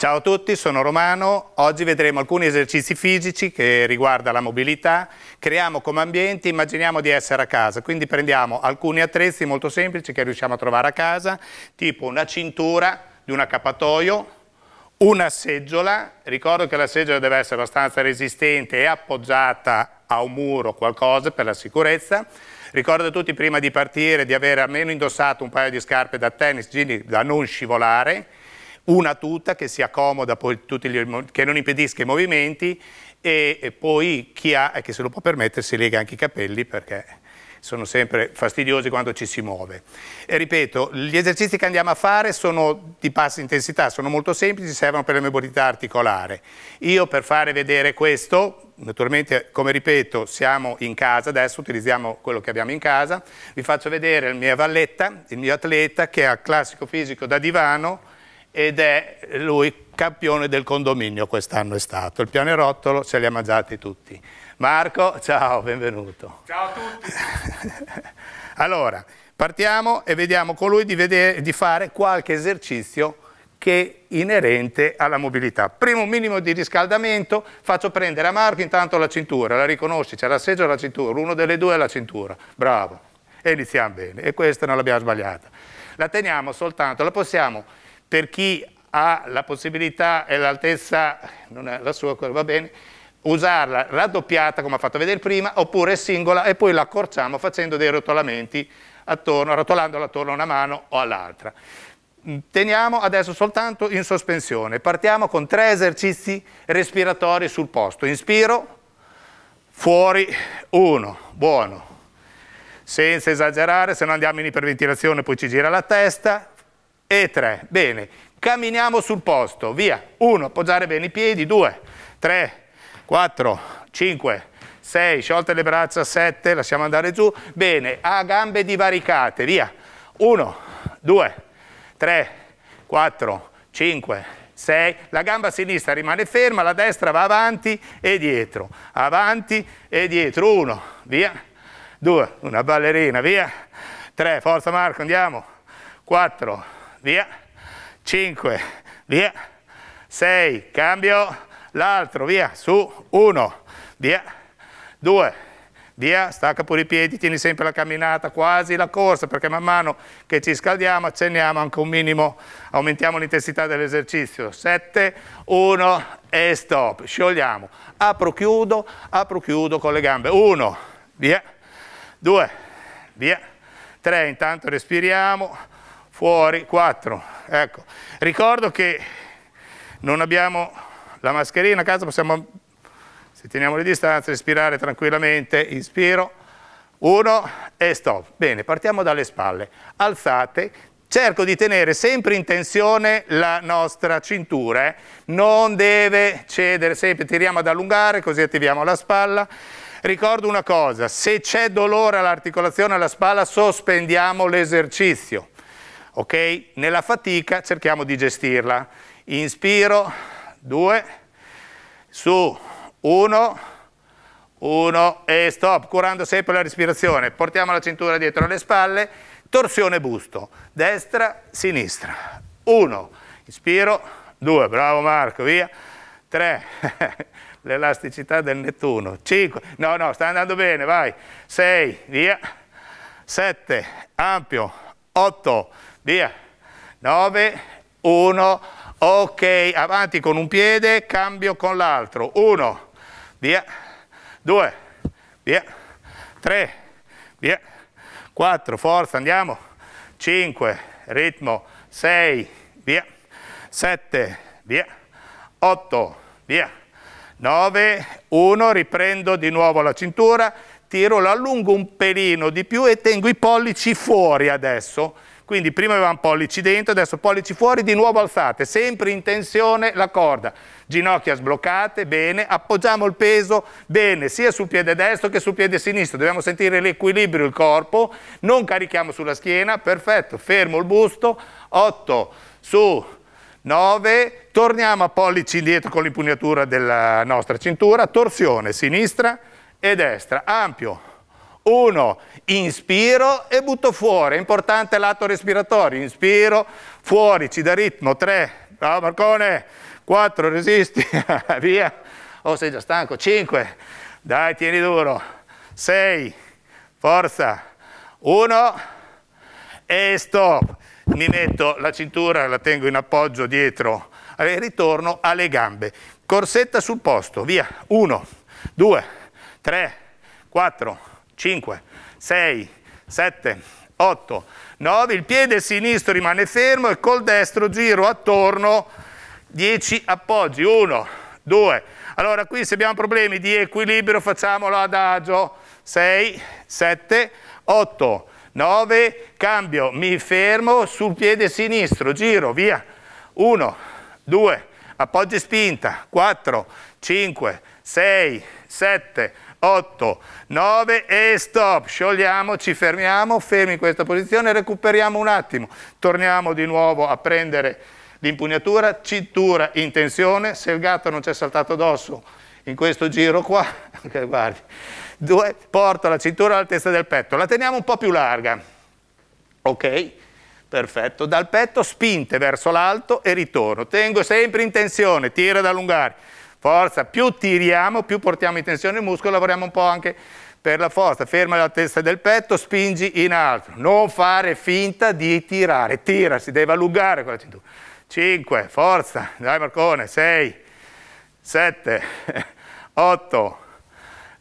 Ciao a tutti, sono Romano. Oggi vedremo alcuni esercizi fisici che riguardano la mobilità. Creiamo come ambiente, immaginiamo di essere a casa, quindi prendiamo alcuni attrezzi molto semplici che riusciamo a trovare a casa, tipo una cintura di un accappatoio, una seggiola, ricordo che la seggiola deve essere abbastanza resistente e appoggiata a un muro o qualcosa per la sicurezza. Ricordo a tutti prima di partire di avere almeno indossato un paio di scarpe da tennis da non scivolare una tuta che sia comoda, gli, che non impedisca i movimenti e, e poi chi ha e che se lo può permettere si lega anche i capelli perché sono sempre fastidiosi quando ci si muove. E ripeto, gli esercizi che andiamo a fare sono di bassa intensità, sono molto semplici, servono per la mobilità articolare. Io per fare vedere questo, naturalmente come ripeto siamo in casa, adesso utilizziamo quello che abbiamo in casa, vi faccio vedere la mia valletta, il mio atleta che ha classico fisico da divano, ed è lui campione del condominio quest'anno è stato. Il pianerottolo ce li ha mangiati tutti. Marco, ciao, benvenuto. Ciao a tutti. allora, partiamo e vediamo con lui di, vedere, di fare qualche esercizio che è inerente alla mobilità. Primo minimo di riscaldamento, faccio prendere a Marco intanto la cintura, la riconosci, c'è la seggiola e la cintura, uno delle due è la cintura, bravo, e iniziamo bene, e questa non l'abbiamo sbagliata. La teniamo soltanto, la possiamo per chi ha la possibilità e l'altezza, non è la sua, va bene, usarla raddoppiata come ha fatto vedere prima, oppure singola e poi la accorciamo facendo dei rotolamenti attorno, rotolandola attorno a una mano o all'altra. Teniamo adesso soltanto in sospensione. Partiamo con tre esercizi respiratori sul posto. Inspiro, fuori, uno, buono. Senza esagerare, se no andiamo in iperventilazione poi ci gira la testa, e 3. Bene, camminiamo sul posto, via. 1, appoggiare bene i piedi, 2, 3, 4, 5, 6, sciolte le braccia, 7, lasciamo andare giù. Bene, a gambe divaricate, via. 1, 2, 3, 4, 5, 6, la gamba sinistra rimane ferma, la destra va avanti e dietro, avanti e dietro, 1, via, 2, una ballerina, via, 3, forza Marco, andiamo, 4, via, 5, via, 6, cambio, l'altro, via, su, 1, via, 2, via, stacca pure i piedi, tieni sempre la camminata, quasi la corsa, perché man mano che ci scaldiamo accenniamo anche un minimo, aumentiamo l'intensità dell'esercizio, 7, 1 e stop, sciogliamo, apro, chiudo, apro, chiudo con le gambe, 1, via, 2, via, 3, intanto respiriamo, fuori, 4. Ecco, ricordo che non abbiamo la mascherina a casa, possiamo, se teniamo le distanze, respirare tranquillamente, inspiro, 1 e stop. Bene, partiamo dalle spalle, alzate, cerco di tenere sempre in tensione la nostra cintura, eh? non deve cedere, sempre tiriamo ad allungare così attiviamo la spalla. Ricordo una cosa, se c'è dolore all'articolazione alla spalla sospendiamo l'esercizio ok? Nella fatica cerchiamo di gestirla. Inspiro, due, su, uno, uno e stop, curando sempre la respirazione. Portiamo la cintura dietro le spalle, torsione busto, destra, sinistra. Uno, inspiro, due, bravo Marco, via. Tre, l'elasticità del Nettuno. Cinque, no, no, sta andando bene, vai. Sei, via. Sette, ampio. Otto, via, 9, 1, ok, avanti con un piede, cambio con l'altro, 1, via, 2, via, 3, via, 4, forza, andiamo, 5, ritmo, 6, via, 7, via, 8, via, 9, 1, riprendo di nuovo la cintura, tiro, la allungo un pelino di più e tengo i pollici fuori adesso, quindi prima avevamo pollici dentro, adesso pollici fuori, di nuovo alzate, sempre in tensione la corda. Ginocchia sbloccate, bene, appoggiamo il peso, bene, sia sul piede destro che sul piede sinistro. Dobbiamo sentire l'equilibrio, il corpo, non carichiamo sulla schiena, perfetto, fermo il busto, 8, su, 9, torniamo a pollici indietro con l'impugnatura della nostra cintura, torsione sinistra e destra, ampio, 1, inspiro e butto fuori, è importante l'atto respiratorio, inspiro, fuori, ci dà ritmo, 3, bravo Marcone, 4, resisti, via, oh sei già stanco, 5, dai tieni duro, 6, forza, 1 e stop, mi metto la cintura, la tengo in appoggio dietro. E ritorno alle gambe, corsetta sul posto, via, 1, 2, 3, 4, 5, 6, 7, 8, 9, il piede sinistro rimane fermo e col destro giro attorno 10 appoggi, 1, 2, allora qui se abbiamo problemi di equilibrio facciamolo adagio, 6, 7, 8, 9, cambio, mi fermo sul piede sinistro, giro, via, 1, 2, appoggi spinta, 4, 5, 6, 7, 8, 9 e stop, sciogliamo, ci fermiamo, fermi in questa posizione, recuperiamo un attimo, torniamo di nuovo a prendere l'impugnatura, cintura in tensione, se il gatto non ci è saltato addosso in questo giro qua, guardi, due, porto la cintura all'altezza del petto, la teniamo un po' più larga, ok? Perfetto, dal petto spinte verso l'alto e ritorno, tengo sempre in tensione, tira ad allungare, Forza, più tiriamo, più portiamo in tensione il muscolo, lavoriamo un po' anche per la forza. Ferma la testa del petto, spingi in alto. Non fare finta di tirare, tira, si deve allungare con la cintura. 5, forza, dai Marcone, 6, 7, 8,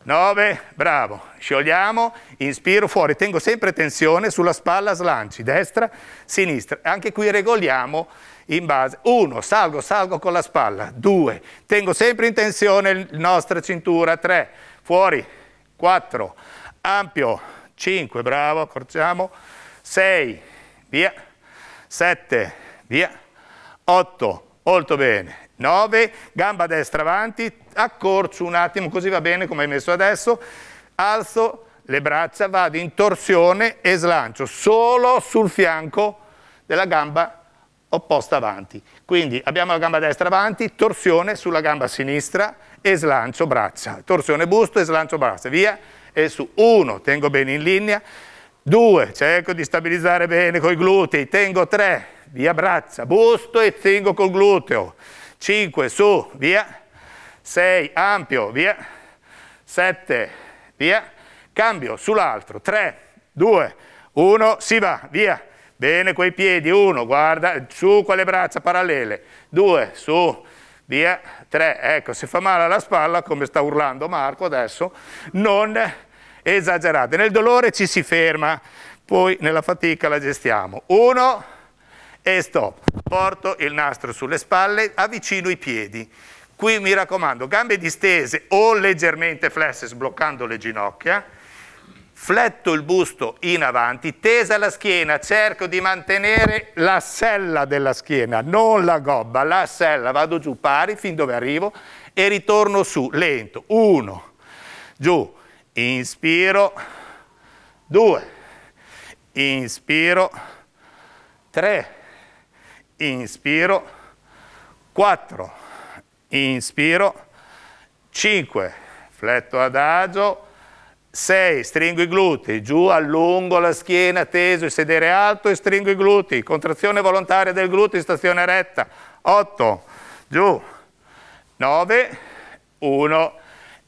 9, bravo. Sciogliamo, inspiro fuori, tengo sempre tensione sulla spalla, slanci, destra, sinistra. Anche qui regoliamo in base. Uno, salgo, salgo con la spalla. Due, tengo sempre in tensione la nostra cintura. Tre, fuori. Quattro, ampio. Cinque, bravo, accorciamo. Sei, via. Sette, via. Otto, molto bene. 9, gamba destra avanti, accorcio un attimo, così va bene come hai messo adesso, alzo le braccia, vado in torsione e slancio solo sul fianco della gamba opposta avanti. Quindi abbiamo la gamba destra avanti, torsione sulla gamba sinistra e slancio braccia. Torsione busto e slancio braccia. Via e su. Uno, tengo bene in linea. Due, cerco di stabilizzare bene con i glutei. Tengo tre, via braccia, busto e tengo col gluteo. Cinque, su, via. Sei, ampio, via. Sette, via. Cambio sull'altro. Tre, due, uno, si va, via Bene quei piedi, uno, guarda, su con le braccia parallele, due, su, via, tre, ecco, se fa male alla spalla, come sta urlando Marco adesso, non esagerate, nel dolore ci si ferma, poi nella fatica la gestiamo. Uno e stop, porto il nastro sulle spalle, avvicino i piedi. Qui mi raccomando, gambe distese o leggermente flesse sbloccando le ginocchia, fletto il busto in avanti, tesa la schiena, cerco di mantenere la sella della schiena, non la gobba, la sella, vado giù pari fin dove arrivo e ritorno su, lento, uno, giù, inspiro, due, inspiro, tre, inspiro, quattro, inspiro, cinque, fletto adagio, 6. Stringo i glutei, giù, allungo la schiena, teso il sedere alto e stringo i glutei. Contrazione volontaria del gluteo, stazione retta. 8. Giù. 9. 1.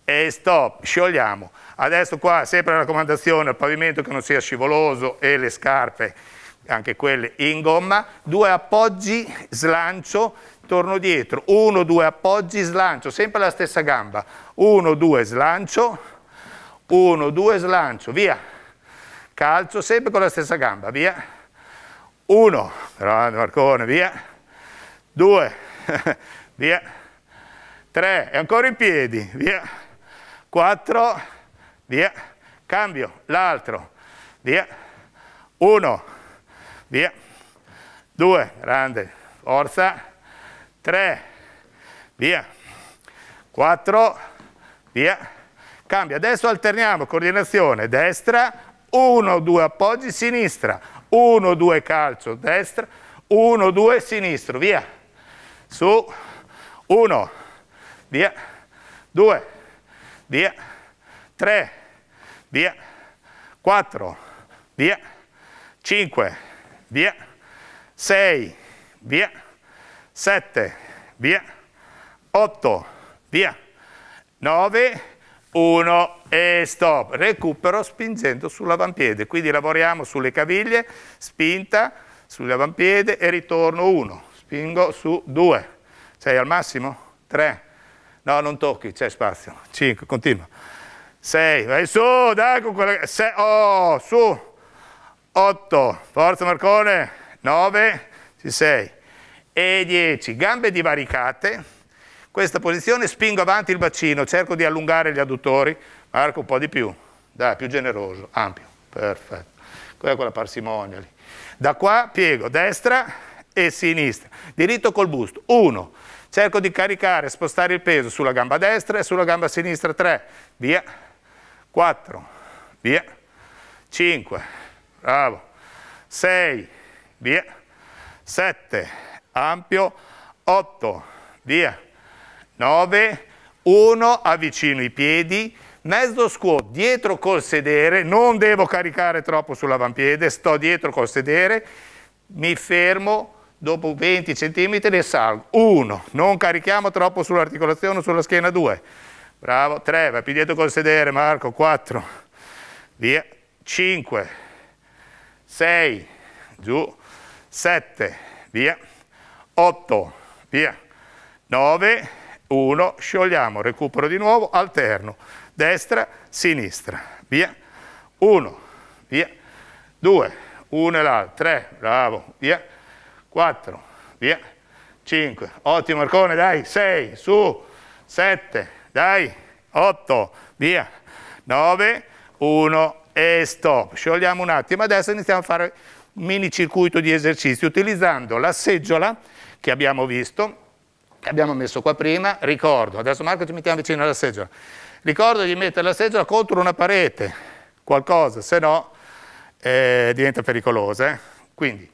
E stop. Sciogliamo. Adesso qua sempre la raccomandazione, il pavimento che non sia scivoloso e le scarpe, anche quelle in gomma. Due appoggi, slancio, torno dietro. 1, 2 appoggi, slancio, sempre la stessa gamba. 1, 2, slancio 1, 2, slancio, via. Calcio sempre con la stessa gamba, via. 1, grande Marcone, via. 2, via. 3, e ancora in piedi, via. 4, via. Cambio, l'altro, via. 1, via. 2, grande, forza. 3, via. 4, via Cambia, adesso alterniamo, coordinazione, destra, 1, 2 appoggi, sinistra, 1, 2 calcio, destra, 1, 2 sinistro, via, su, 1, via, 2, via, 3, via, 4, via, 5, via, 6, via, 7, via, 8, via, 9, 1 e stop. Recupero spingendo sull'avampiede, quindi lavoriamo sulle caviglie, spinta sull'avampiede e ritorno 1, spingo su 2, 6 al massimo, 3, no non tocchi, c'è spazio, 5, continua, 6, vai su, dai con quella, 6, oh, su, 8, forza Marcone, 9, ci sei, e 10, gambe divaricate, questa posizione spingo avanti il bacino, cerco di allungare gli adduttori, Marco un po' di più, dai, più generoso, ampio, perfetto, quella è quella parsimonia lì. Da qua piego destra e sinistra, diritto col busto, 1, cerco di caricare, spostare il peso sulla gamba destra e sulla gamba sinistra, 3, via, 4, via, 5, bravo, 6, via, 7, ampio, 8, via, 9, 1, avvicino i piedi, mezzo squat dietro col sedere, non devo caricare troppo sull'avampiede, sto dietro col sedere, mi fermo, dopo 20 cm e salgo. 1, non carichiamo troppo sull'articolazione sulla schiena, 2, bravo, 3, vai più dietro col sedere Marco, 4, via, 5, 6, giù, 7, via, 8, via, 9, 1, sciogliamo, recupero di nuovo, alterno, destra, sinistra, via, 1, via, 2, 1 e l'altro, 3, bravo, via, 4, via, 5, ottimo Marcone, dai, 6, su, 7, dai, 8, via, 9, 1 e stop. Sciogliamo un attimo, adesso iniziamo a fare un mini circuito di esercizi utilizzando la seggiola che abbiamo visto, che abbiamo messo qua prima, ricordo, adesso Marco ci mettiamo vicino alla seggiola, ricordo di mettere la seggiola contro una parete, qualcosa, se no eh, diventa pericolosa. Eh? Quindi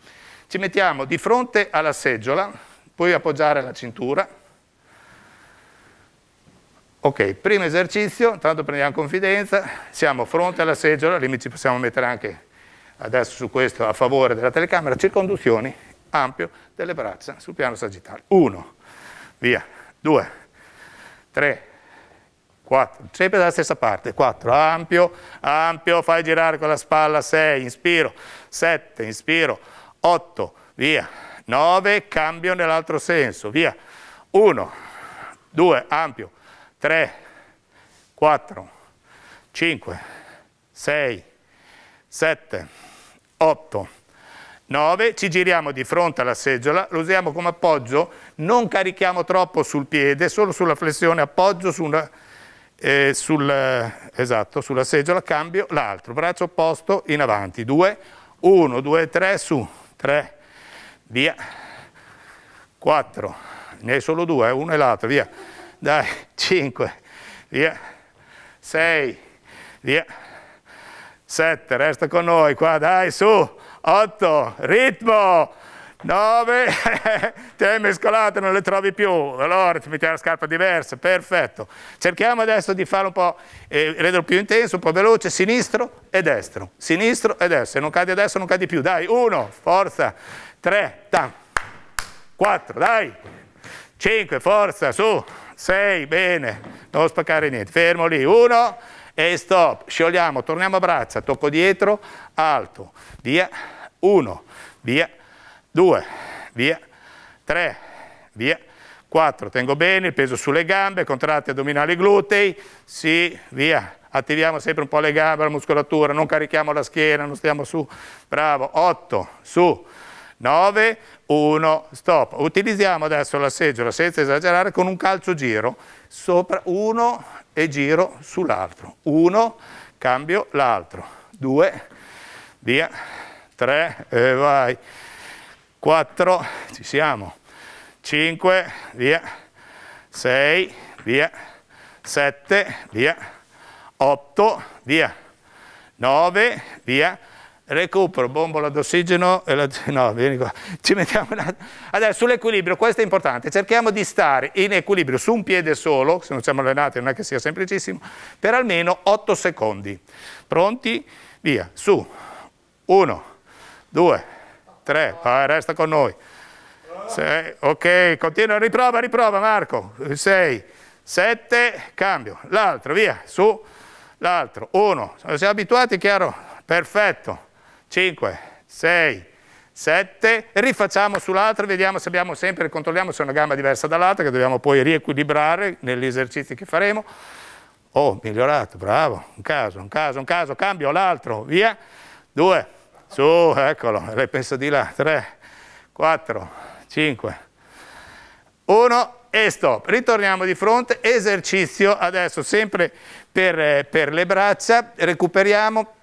ci mettiamo di fronte alla seggiola, puoi appoggiare la cintura. Ok, primo esercizio, tanto prendiamo confidenza, siamo fronte alla seggiola, lì ci possiamo mettere anche adesso su questo a favore della telecamera, circonduzioni, ampio delle braccia sul piano sagittale. Uno, via, due, tre, quattro, sempre dalla stessa parte, quattro, ampio, ampio, fai girare con la spalla, sei, inspiro, sette, inspiro, otto, via, nove, cambio nell'altro senso, via, uno, due, ampio, tre, quattro, cinque, sei, sette, 8, 9, ci giriamo di fronte alla seggiola, lo usiamo come appoggio, non carichiamo troppo sul piede, solo sulla flessione, appoggio su una, eh, sul, esatto, sulla seggiola, cambio l'altro, braccio opposto in avanti, 2, 1, 2, 3, su, 3, via, 4, ne hai solo due, eh, uno e l'altro, via, dai, 5, via, 6, via, 7, resta con noi qua, dai, su, 8, ritmo, 9, ti hai mescolato, non le trovi più, allora ti mettiamo la scarpa diversa, perfetto. Cerchiamo adesso di fare un po', eh, renderlo più intenso, un po' veloce, sinistro e destro, sinistro e destro, se non cadi adesso non cadi più, dai, 1, forza, 3, tam, 4, dai, 5, forza, su, 6, bene, non spaccare niente, fermo lì, 1, e stop, sciogliamo, torniamo a braccia, tocco dietro, alto, via, 1, via, 2, via, 3, via, 4, tengo bene il peso sulle gambe, contratti addominali glutei, sì, via, attiviamo sempre un po' le gambe, la muscolatura, non carichiamo la schiena, non stiamo su, bravo, 8, su, 9, 1, stop. Utilizziamo adesso la seggiola senza esagerare con un calcio giro, sopra 1, e giro sull'altro. Uno, cambio l'altro. Due, via. Tre, e vai. Quattro, ci siamo. Cinque, via. Sei, via. Sette, via. Otto, via. Nove, via recupero, bombola d'ossigeno e la... no, vieni qua, ci mettiamo un attimo. Adesso sull'equilibrio, questo è importante, cerchiamo di stare in equilibrio su un piede solo, se non siamo allenati non è che sia semplicissimo, per almeno 8 secondi. Pronti? Via, su, 1, 2, 3, vai, resta con noi, sei, ok, continua, riprova, riprova Marco, 6, 7, cambio, l'altro, via, su, l'altro, 1, siamo abituati, chiaro? Perfetto, 5, 6, 7, rifacciamo sull'altro, vediamo se abbiamo sempre, controlliamo se è una gamba diversa dall'altra, che dobbiamo poi riequilibrare negli esercizi che faremo. Oh, migliorato, bravo, un caso, un caso, un caso, cambio, l'altro, via, 2, su, eccolo, lei pensa di là, 3, 4, 5, 1 e stop. Ritorniamo di fronte, esercizio adesso sempre per, per le braccia, recuperiamo,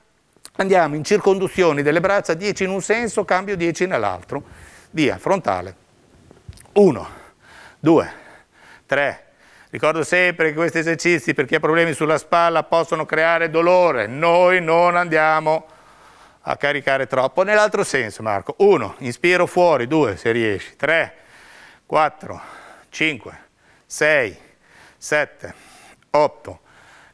andiamo in circonduzioni delle braccia, 10 in un senso, cambio 10 nell'altro, via, frontale. 1, 2, 3, Ricordo sempre che questi esercizi per chi ha problemi sulla spalla possono creare dolore, noi non andiamo a caricare troppo. Nell'altro senso, Marco, 1, inspiro fuori, 2 se riesci, 3, 4, 5, 6, 7, 8,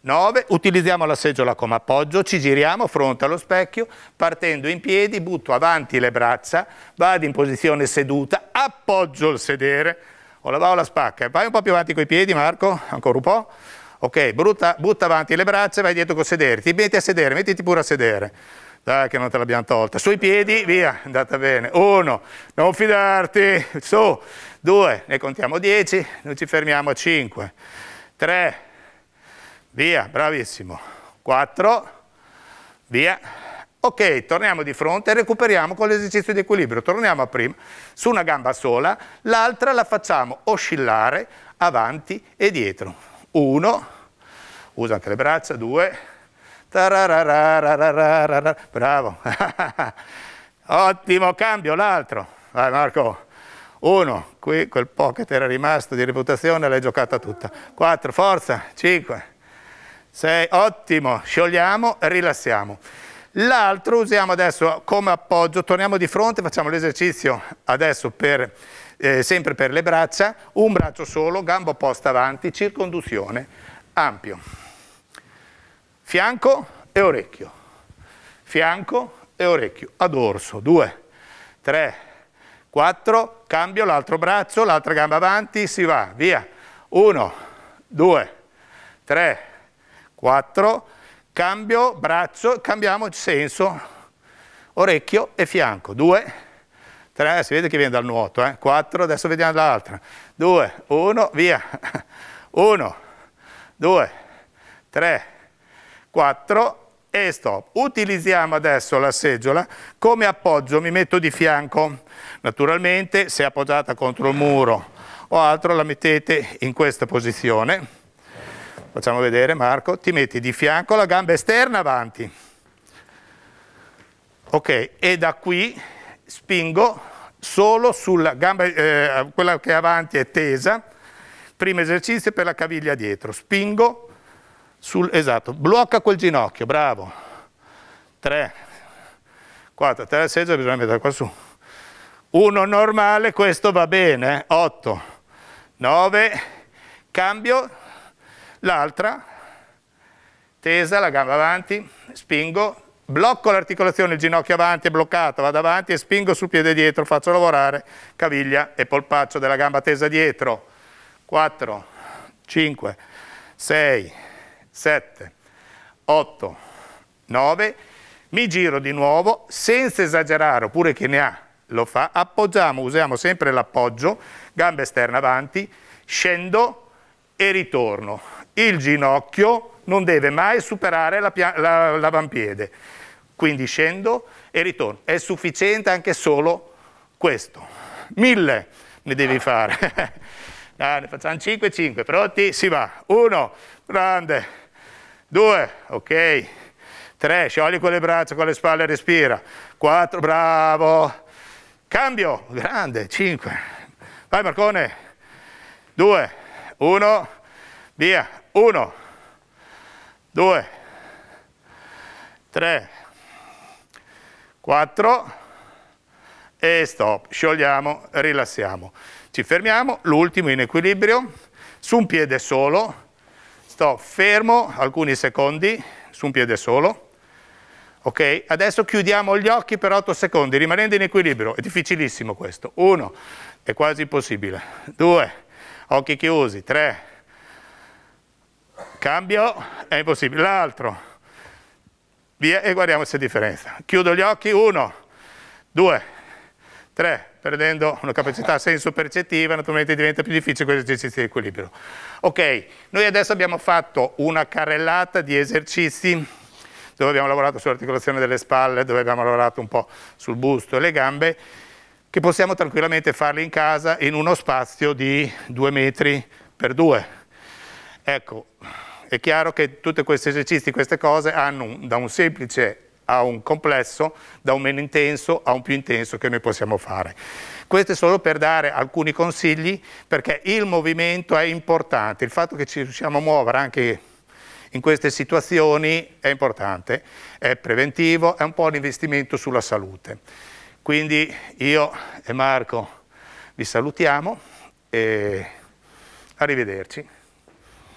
9, utilizziamo la seggiola come appoggio, ci giriamo fronte allo specchio, partendo in piedi, butto avanti le braccia, vado in posizione seduta, appoggio il sedere, o la va o la spacca, vai un po' più avanti con i piedi Marco, ancora un po', ok, butta, butta avanti le braccia vai dietro col sedere, ti metti a sedere, mettiti pure a sedere, dai che non te l'abbiamo tolta, sui piedi, via, andata bene, uno, non fidarti, su, due, ne contiamo dieci, noi ci fermiamo a cinque, tre, via, bravissimo, quattro, via, Ok, torniamo di fronte e recuperiamo con l'esercizio di equilibrio. Torniamo a prima, su una gamba sola, l'altra la facciamo oscillare avanti e dietro. Uno, usa anche le braccia, due, bravo, ottimo, cambio l'altro, vai Marco, uno, qui quel po' che ti era rimasto di reputazione l'hai giocata tutta, quattro, forza, cinque, sei, ottimo, sciogliamo, rilassiamo. L'altro usiamo adesso come appoggio, torniamo di fronte, facciamo l'esercizio adesso per, eh, sempre per le braccia, un braccio solo, gamba opposta avanti, circonduzione, ampio. Fianco e orecchio, fianco e orecchio, a dorso, due, tre, quattro, cambio l'altro braccio, l'altra gamba avanti, si va, via, uno, due, tre, quattro, cambio braccio, cambiamo il senso, orecchio e fianco, due, tre, si vede che viene dal nuoto, eh? quattro, adesso vediamo l'altra, due, uno, via, uno, due, tre, quattro. E stop. Utilizziamo adesso la seggiola. Come appoggio, mi metto di fianco, naturalmente se appoggiata contro il muro o altro la mettete in questa posizione, Facciamo vedere Marco, ti metti di fianco la gamba esterna avanti. Ok, e da qui spingo solo sulla gamba, eh, quella che è avanti è tesa, primo esercizio per la caviglia dietro, spingo sul, esatto, blocca quel ginocchio, bravo, 3, 4, 3, 6, bisogna mettere qua su, uno normale, questo va bene, 8, 9, cambio, L'altra, tesa, la gamba avanti, spingo, blocco l'articolazione, il ginocchio avanti è bloccato, vado avanti e spingo sul piede dietro, faccio lavorare caviglia e polpaccio della gamba tesa dietro. 4, 5, 6, 7, 8, 9, mi giro di nuovo senza esagerare oppure chi ne ha lo fa, appoggiamo, usiamo sempre l'appoggio, gamba esterna avanti, scendo e ritorno il ginocchio non deve mai superare l'avampiede. La, Quindi scendo e ritorno. È sufficiente anche solo questo. Mille ne devi fare. ah, ne facciamo 5, 5. Pronti? Si va. Uno, grande. Due, ok. Tre, sciogli con le braccia, con le spalle, respira. Quattro, bravo. Cambio, grande. Cinque. Vai Marcone. Due, uno, via. 1, 2, 3, 4 e stop. Sciogliamo, rilassiamo. Ci fermiamo, l'ultimo in equilibrio, su un piede solo, sto fermo alcuni secondi, su un piede solo. Ok? Adesso chiudiamo gli occhi per 8 secondi, rimanendo in equilibrio. È difficilissimo questo. 1, è quasi impossibile. Due, occhi chiusi, tre, cambio, è impossibile. L'altro, via e guardiamo se differenza. Chiudo gli occhi, uno, due, tre, perdendo una capacità senso percettiva, naturalmente diventa più difficile questo esercizio di equilibrio. Ok, noi adesso abbiamo fatto una carrellata di esercizi dove abbiamo lavorato sull'articolazione delle spalle, dove abbiamo lavorato un po' sul busto e le gambe, che possiamo tranquillamente farli in casa in uno spazio di due metri per due. Ecco, è chiaro che tutti questi esercizi, queste cose hanno da un semplice a un complesso, da un meno intenso a un più intenso che noi possiamo fare. Questo è solo per dare alcuni consigli perché il movimento è importante, il fatto che ci riusciamo a muovere anche in queste situazioni è importante, è preventivo, è un po' un investimento sulla salute. Quindi io e Marco vi salutiamo e arrivederci.